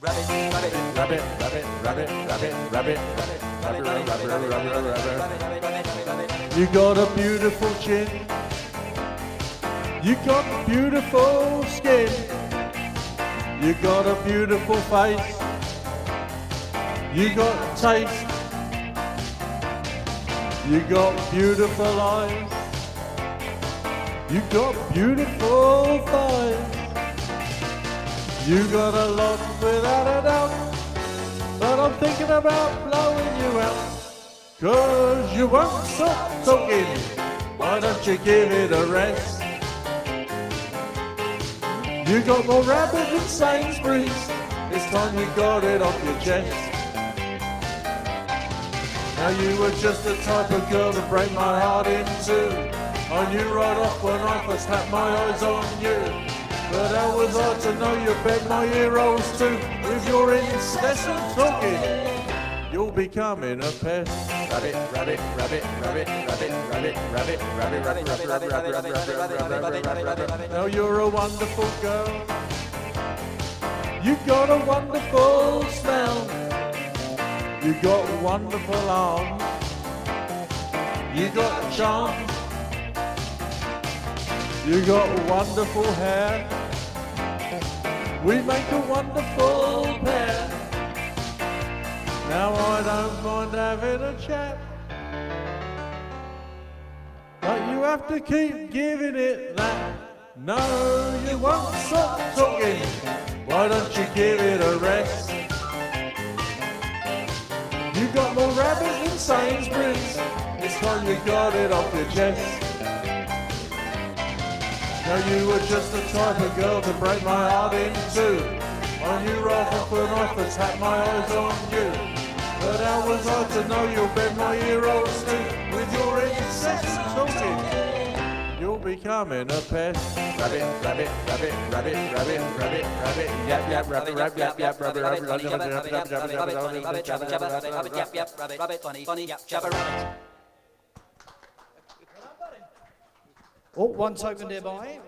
You got a beautiful chin. You got beautiful skin. You got a beautiful face. You got taste. You got beautiful eyes. You got beautiful thighs. You got a lot without a doubt. But I'm thinking about blowing you out. Cause you won't stop talking. Why don't you give it a rest? You got more rabbit than Sainsbury's. It's time you got it off your chest. Now you were just the type of girl to break my heart in two. I knew right off when I first had my eyes on you. But how was I to know you bent my ear heroes too? With your incessant talking, you're becoming a pest. Rabbit, rabbit, rabbit, rabbit, rabbit, rabbit, rabbit, rabbit, rabbit, rabbit, rabbit, rabbit, rabbit, rabbit, rabbit. Now you're a wonderful girl. You've got a wonderful smell. You got wonderful arms. You got charm. You got wonderful hair. We make a wonderful pair. Now I don't mind having a chat. But you have to keep giving it that. No, you won't stop talking. Why don't you give it a rest? You got more rabbit than Sainsbury's. It's time you got it off your chest. Now you were just the type of girl to break my heart in two. I knew right off when I first had my eyes on you. But how was I to know you'll bend my heroes too? With your incessant talking, you're becoming a pest. Rabbit, rabbit, rabbit, rabbit, rabbit, rabbit, rabbit, yap, yap, rabbit, yap, yap, yap, rabbit, rabbit, rabbit, rabbit, rabbit, rabbit, rabbit, rabbit, funny, rabbit, jabba, jabba, rabbit, rabbit, yap, yap, rabbit, rabbit, funny, funny, yap, jabba, rabbit. Oh, one's open nearby.